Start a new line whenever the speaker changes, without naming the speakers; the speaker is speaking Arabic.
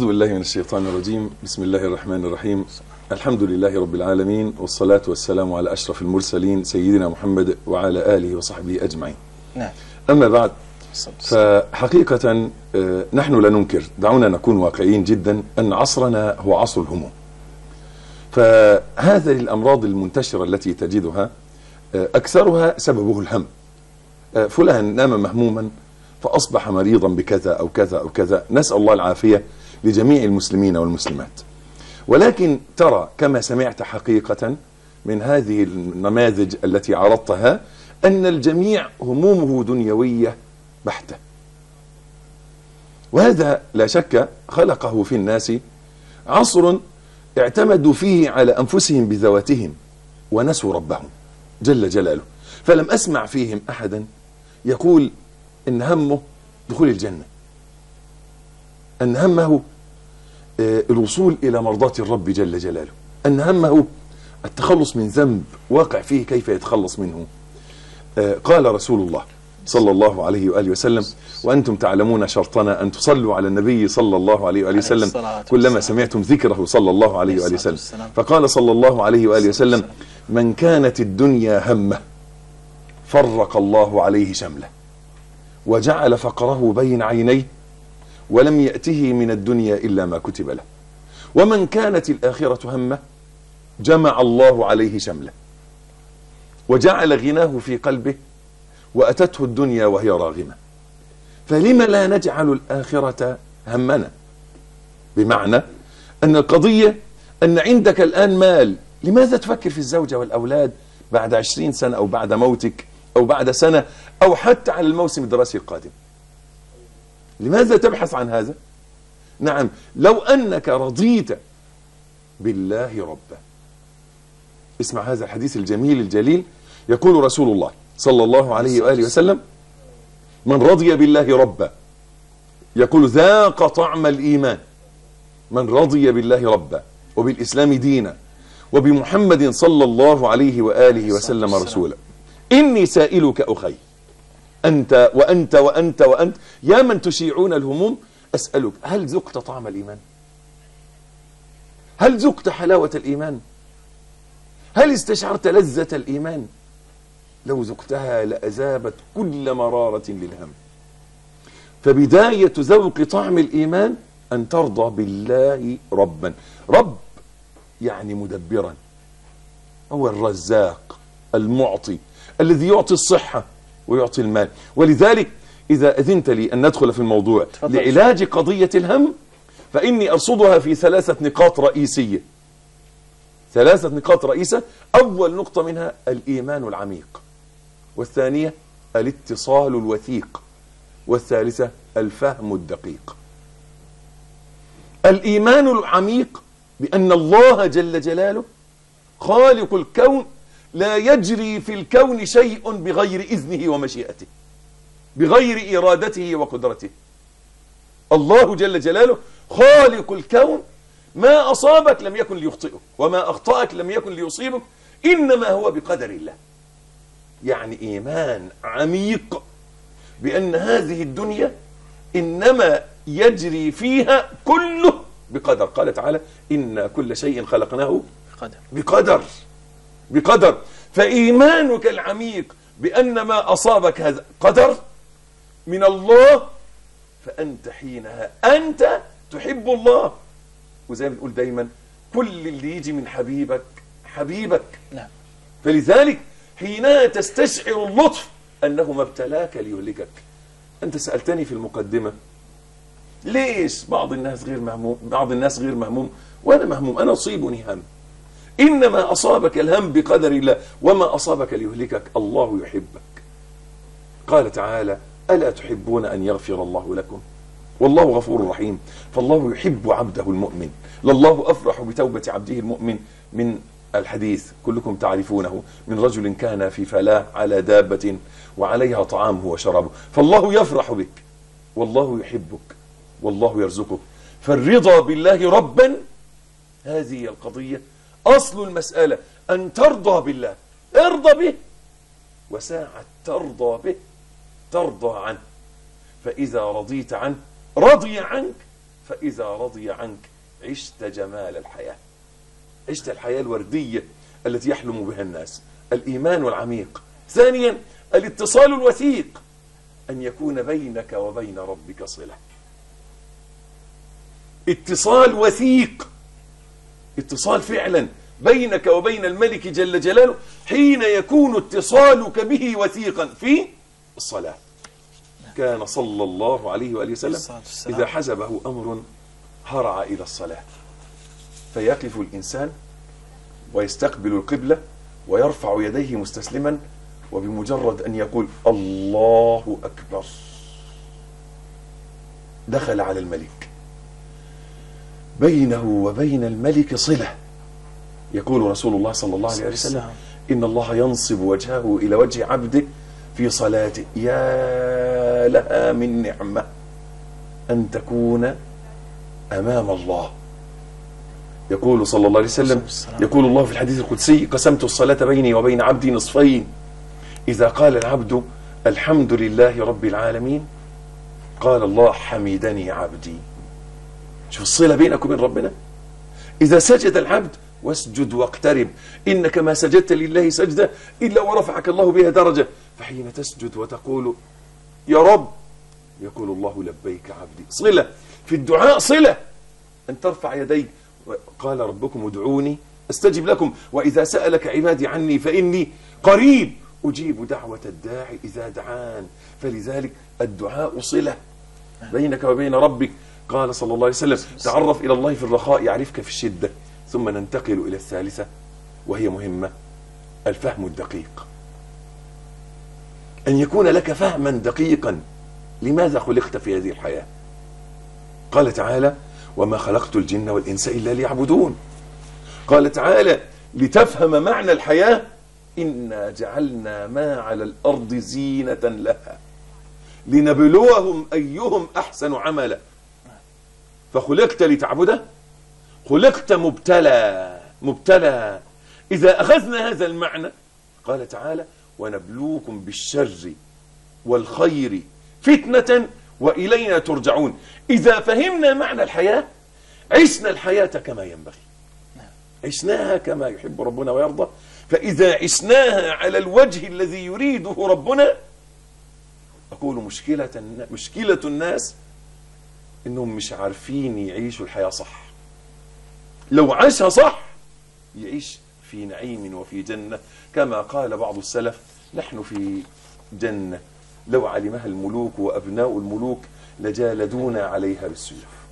أعوذ بالله من الشيطان الرجيم. بسم الله الرحمن الرحيم. الحمد لله رب العالمين والصلاة والسلام على أشرف المرسلين سيدنا محمد وعلى آله وصحبه أجمعين.
نعم.
أما بعد فحقيقة آه، نحن لا ننكر دعونا نكون واقعيين جدا أن عصرنا هو عصر الهموم. فهذه الأمراض المنتشرة التي تجدها آه، أكثرها سببه الهم. آه، فلان نام مهموما فأصبح مريضا بكذا أو كذا أو كذا. نسأل الله العافية. لجميع المسلمين والمسلمات. ولكن ترى كما سمعت حقيقة من هذه النماذج التي عرضتها أن الجميع همومه دنيوية بحتة. وهذا لا شك خلقه في الناس عصر اعتمدوا فيه على أنفسهم بذواتهم ونسوا ربهم جل جلاله. فلم أسمع فيهم أحدا يقول إن همه دخول الجنة. أن همه آه، الوصول إلى مرضاة الرب جل جلاله أن همه التخلص من ذنب واقع فيه كيف يتخلص منه آه، قال رسول الله صلى الله عليه وآله وسلم وأنتم تعلمون شرطنا أن تصلوا على النبي صلى الله عليه وآله وسلم كلما. سمعتم ذكره صلى الله عليه وآله وسلم. فقال صلى الله عليه وآله وسلم. من كانت الدنيا همة فرق الله عليه شمله وجعل فقره بين عينيه ولم يأته من الدنيا إلا ما كتب له. ومن كانت الآخرة همة جمع الله عليه شمله. وجعل غناه في قلبه وأتته الدنيا وهي راغمة. فلم لا نجعل الآخرة همنا؟ بمعنى أن القضية أن عندك الآن مال لماذا تفكر في الزوجة والأولاد بعد عشرين سنة أو بعد موتك أو بعد سنة أو حتى على الموسم الدراسي القادم؟ لماذا تبحث عن هذا؟ نعم لو أنك رضيت بالله ربا اسمع هذا الحديث الجميل الجليل. يقول رسول الله صلى الله عليه وآله وسلم من رضي بالله ربا يقول ذاق طعم الإيمان. من رضي بالله ربا وبالإسلام دينا. وبمحمد صلى الله عليه وآله وسلم رسولا. إني سائلك أخي. أنت وأنت وأنت وأنت. يا من تشيعون الهموم أسألك هل ذقت طعم الإيمان؟ هل ذقت حلاوة الإيمان؟ هل استشعرت لذة الإيمان؟ لو ذقتها لأذابت كل مرارة للهم. فبداية ذوق طعم الإيمان أن ترضى بالله ربا. رب يعني مدبرا. هو الرزاق المعطي الذي يعطي الصحة. ويعطي المال. ولذلك إذا أذنت لي أن ندخل في الموضوع
تفضل.
لعلاج قضية الهم فإني أرصدها في ثلاثة نقاط رئيسية. ثلاثة نقاط رئيسة. أول نقطة منها الإيمان العميق. والثانية الاتصال الوثيق. والثالثة الفهم الدقيق. الإيمان العميق بأن الله جل جلاله خالق الكون لا يجري في الكون شيء بغير إذنه ومشيئته بغير إرادته وقدرته. الله جل جلاله خالق الكون ما أصابك لم يكن ليخطئك وما أخطأك لم يكن ليصيبك إنما هو بقدر الله. يعني إيمان عميق بأن هذه الدنيا إنما يجري فيها كله بقدر. قال تعالى إن كل شيء خلقناه
قدر
بقدر. بقدر. فإيمانك العميق بأن ما أصابك هذا قدر من الله فأنت حينها أنت تحب الله. وزي ما بنقول دايما كل اللي يجي من حبيبك حبيبك.
نعم.
فلذلك حينها تستشعر اللطف أنه ما ابتلاك ليهلكك. أنت سألتني في المقدمة ليش بعض الناس غير مهموم بعض الناس غير مهموم؟ وأنا مهموم أنا أصيبني هم. إنما أصابك الهم بقدر الله وما أصابك ليهلكك الله يحبك. قال تعالى ألا تحبون أن يغفر الله لكم؟ والله غفور رحيم. فالله يحب عبده المؤمن. لله أفرح بتوبة عبده المؤمن. من الحديث كلكم تعرفونه من رجل كان في فلاة على دابة وعليها طعامه وشرابه. فالله يفرح بك والله يحبك والله يرزقك. فالرضا بالله ربا. هذه القضية. أصل المسألة أن ترضى بالله ارضى به وساعة ترضى به ترضى عنه. فإذا رضيت عنه رضي عنك. فإذا رضي عنك عشت جمال الحياة. عشت الحياة الوردية التي يحلم بها الناس. الإيمان العميق. ثانيا الاتصال الوثيق. أن يكون بينك وبين ربك صلة. اتصال وثيق. اتصال فعلا بينك وبين الملك جل جلاله حين يكون اتصالك به وثيقا في الصلاة. كان صلى الله عليه وآله وسلم. إذا حزبه أمر هرع إلى الصلاة. فيقف الإنسان ويستقبل القبلة ويرفع يديه مستسلما وبمجرد أن يقول الله أكبر. دخل على الملك. بينه وبين الملك صلة يقول رسول الله صلى الله عليه وسلم. إن الله ينصب وجهه إلى وجه عبده في صلاته يا لها من نعمة أن تكون أمام الله يقول صلى الله عليه وسلم. يقول الله في الحديث القدسي قسمت الصلاة بيني وبين عبدي نصفين إذا قال العبد الحمد لله رب العالمين قال الله حمدني عبدي شوف الصلة بينك وبين ربنا؟ إذا سجد العبد واسجد واقترب. إنك ما سجدت لله سجدة إلا ورفعك الله بها درجة. فحين تسجد وتقول يا رب يقول الله لبيك عبدي. صلة. في الدعاء صلة. أن ترفع يديك. قال ربكم ادعوني أستجب لكم. وإذا سألك عبادي عني فإني قريب أجيب دعوة الداعي إذا دعان. فلذلك الدعاء صلة. بينك وبين ربك. قال صلى الله عليه وسلم تعرف إلى الله في الرخاء يعرفك في الشدة ثم ننتقل إلى الثالثة وهي مهمة الفهم الدقيق. أن يكون لك فهما دقيقا لماذا خلقت في هذه الحياة؟ قال تعالى وما خلقت الجن والإنس إلا ليعبدون. قال تعالى لتفهم معنى الحياة إنا جعلنا ما على الأرض زينة لها لنبلوهم أيهم أحسن عملا. فخلقت لتعبده خلقت مبتلى مبتلى. إذا أخذنا هذا المعنى قال تعالى ونبلوكم بالشر والخير فتنة وإلينا ترجعون. إذا فهمنا معنى الحياة عشنا الحياة كما ينبغي. عشناها كما يحب ربنا ويرضى. فإذا عشناها على الوجه الذي يريده ربنا أقول مشكلة مشكلة الناس إنهم مش عارفين يعيشوا الحياة صح. لو عاشها صح يعيش في نعيم وفي جنة. كما قال بعض السلف نحن في جنة. لو علمها الملوك وأبناء الملوك لجالدونا عليها بالسيوف.